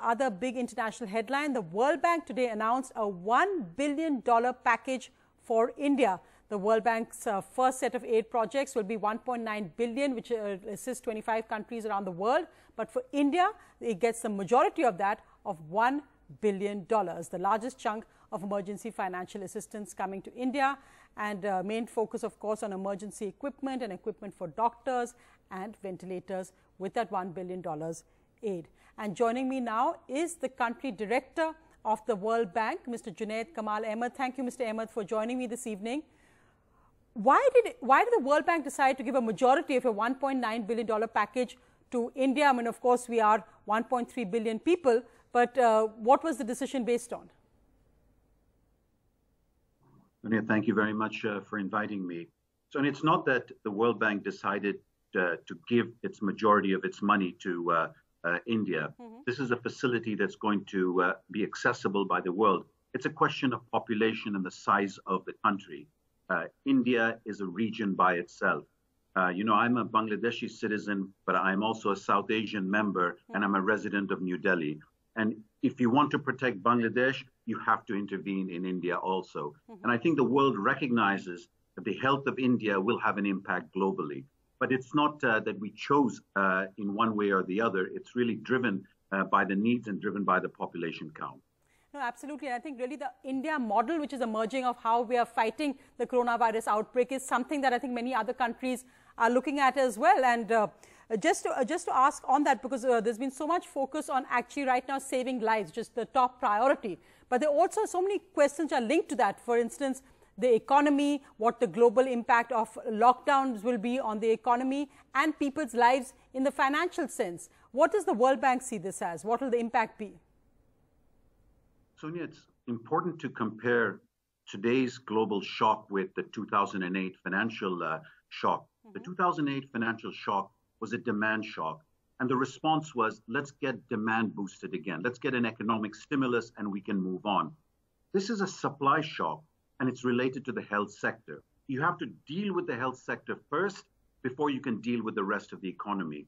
the other big international headline. The World Bank today announced a $1 billion package for India. The World Bank's uh, first set of aid projects will be 1.9 billion, which uh, assists 25 countries around the world. But for India, it gets the majority of that of $1 billion, the largest chunk of emergency financial assistance coming to India and uh, main focus, of course, on emergency equipment and equipment for doctors and ventilators with that $1 billion aid. And joining me now is the country director of the World Bank, Mr. Junaid Kamal Ahmad. Thank you, Mr. Ahmad, for joining me this evening. Why did, why did the World Bank decide to give a majority of a $1.9 billion package to India? I mean, of course, we are 1.3 billion people, but uh, what was the decision based on? Sonia, thank you very much uh, for inviting me. So, it's not that the World Bank decided uh, to give its majority of its money to uh, India. Mm-hmm. This is a facility that's going to uh, be accessible by the world. It's a question of population and the size of the country. Uh, India is a region by itself. Uh, you know, I'm a Bangladeshi citizen, but I'm also a South Asian member mm-hmm. and I'm a resident of New Delhi. And if you want to protect Bangladesh, you have to intervene in India also. Mm-hmm. And I think the world recognizes that the health of India will have an impact globally. But it's not uh, that we chose uh, in one way or the other. It's really driven uh, by the needs and driven by the population count. No, absolutely. And I think really the India model, which is emerging of how we are fighting the coronavirus outbreak, is something that I think many other countries are looking at as well. And uh, just to uh, just to ask on that, because uh, there's been so much focus on actually right now saving lives, just the top priority. But there are also so many questions are linked to that. For instance, the economy, what the global impact of lockdowns will be on the economy and people's lives in the financial sense. What does the World Bank see this as? What will the impact be? Sonia, it's important to compare today's global shock with the 2008 financial uh, shock. Mm-hmm. The 2008 financial shock was a demand shock. And the response was, let's get demand boosted again. Let's get an economic stimulus and we can move on. This is a supply shock and it's related to the health sector. You have to deal with the health sector first before you can deal with the rest of the economy.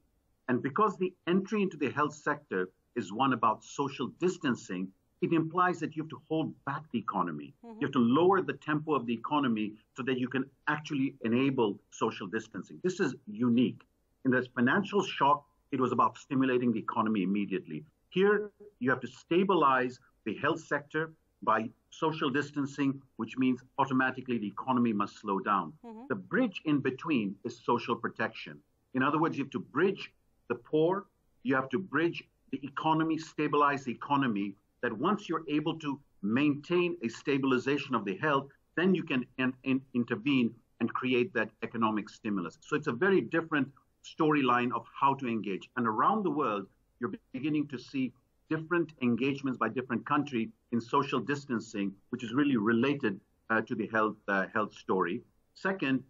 And because the entry into the health sector is one about social distancing, it implies that you have to hold back the economy. Mm-hmm. You have to lower the tempo of the economy so that you can actually enable social distancing. This is unique. In this financial shock, it was about stimulating the economy immediately. Here, you have to stabilize the health sector by social distancing, which means automatically the economy must slow down. Mm-hmm. The bridge in between is social protection. In other words, you have to bridge the poor, you have to bridge the economy, stabilize the economy that once you're able to maintain a stabilization of the health, then you can in, in, intervene and create that economic stimulus. So it's a very different storyline of how to engage. And around the world, you're beginning to see different engagements by different country in social distancing, which is really related uh, to the health uh, health story. Second,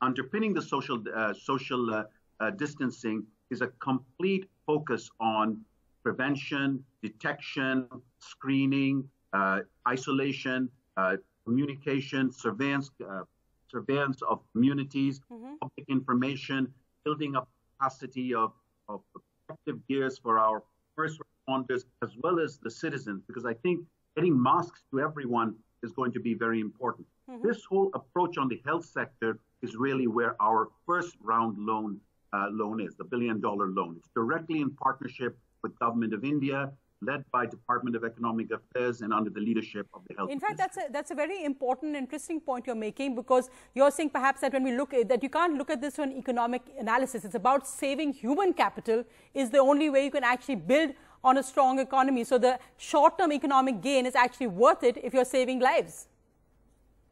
underpinning the social uh, social uh, uh, distancing is a complete focus on prevention, detection, screening, uh, isolation, uh, communication, surveillance, uh, surveillance of communities, mm-hmm. public information, building up capacity of, of protective gears for our first responders as well as the citizens, because I think getting masks to everyone is going to be very important. Mm-hmm. This whole approach on the health sector is really where our first round loan uh, loan is, the billion dollar loan. It's directly in partnership with Government of India, led by Department of Economic Affairs and under the leadership of the Health. In fact, that's a, that's a very important, interesting point you're making because you're saying perhaps that when we look at that, you can't look at this from an economic analysis. It's about saving human capital is the only way you can actually build on a strong economy. So the short-term economic gain is actually worth it if you're saving lives.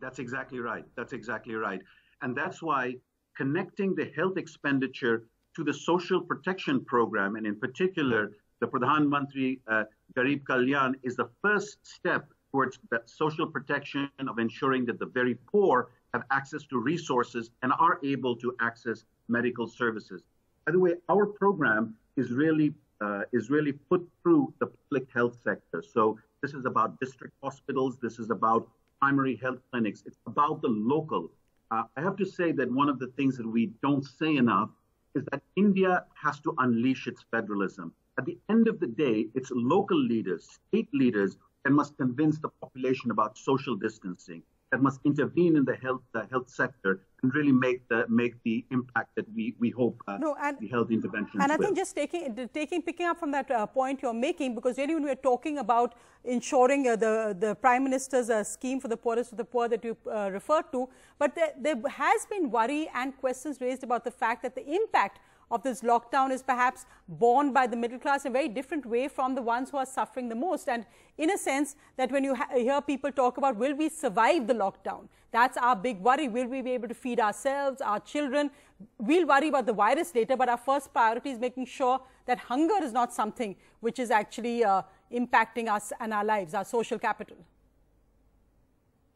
That's exactly right. That's exactly right. And that's why connecting the health expenditure to the social protection program, and in particular, the Pradhan Mantri uh, Garib Kalyan is the first step towards that social protection of ensuring that the very poor have access to resources and are able to access medical services. By the way, our program is really uh, is really put through the public health sector. So this is about district hospitals. This is about primary health clinics. It's about the local. Uh, I have to say that one of the things that we don't say enough is that India has to unleash its federalism. At the end of the day, it's local leaders, state leaders, that must convince the population about social distancing, that must intervene in the health the health sector and really make the make the impact that we we hope uh, no, and, the health interventions. And I will. think just taking taking picking up from that uh, point you're making, because really when we're talking about ensuring uh, the the prime minister's uh, scheme for the poorest of the poor that you uh, referred to, but there, there has been worry and questions raised about the fact that the impact of this lockdown is perhaps borne by the middle class in a very different way from the ones who are suffering the most. And in a sense, that when you hear people talk about will we survive the lockdown, that's our big worry. Will we be able to feed ourselves, our children? We'll worry about the virus later, but our first priority is making sure that hunger is not something which is actually uh, impacting us and our lives, our social capital.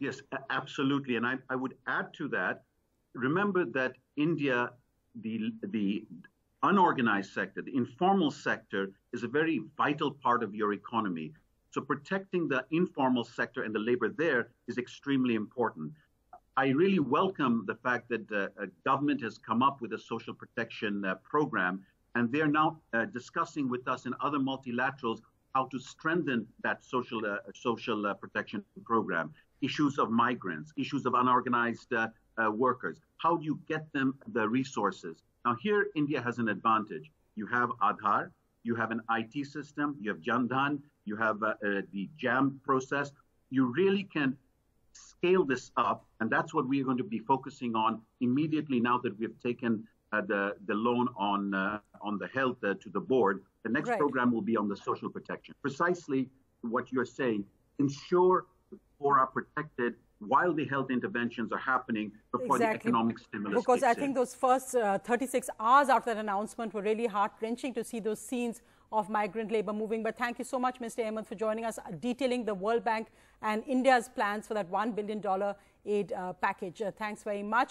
Yes, absolutely. And I, I would add to that remember that India the, the unorganized sector, the informal sector, is a very vital part of your economy. So protecting the informal sector and the labor there is extremely important. I really welcome the fact that the uh, government has come up with a social protection uh, program, and they're now uh, discussing with us and other multilaterals how to strengthen that social uh, social uh, protection program. Issues of migrants, issues of unorganized uh, uh, workers? How do you get them the resources? Now, here, India has an advantage. You have Aadhaar, you have an IT system, you have Jan Dhan, you have uh, uh, the JAM process. You really can scale this up, and that's what we're going to be focusing on immediately now that we've taken uh, the the loan on uh, on the health uh, to the board. The next right. program will be on the social protection. Precisely what you're saying. Ensure poor are protected while the health interventions are happening before exactly. the economic stimulus. Because I in. think those first uh, 36 hours after that announcement were really heart wrenching to see those scenes of migrant labor moving. But thank you so much, Mr. Ahmad, for joining us, uh, detailing the World Bank and India's plans for that $1 billion aid uh, package. Uh, thanks very much.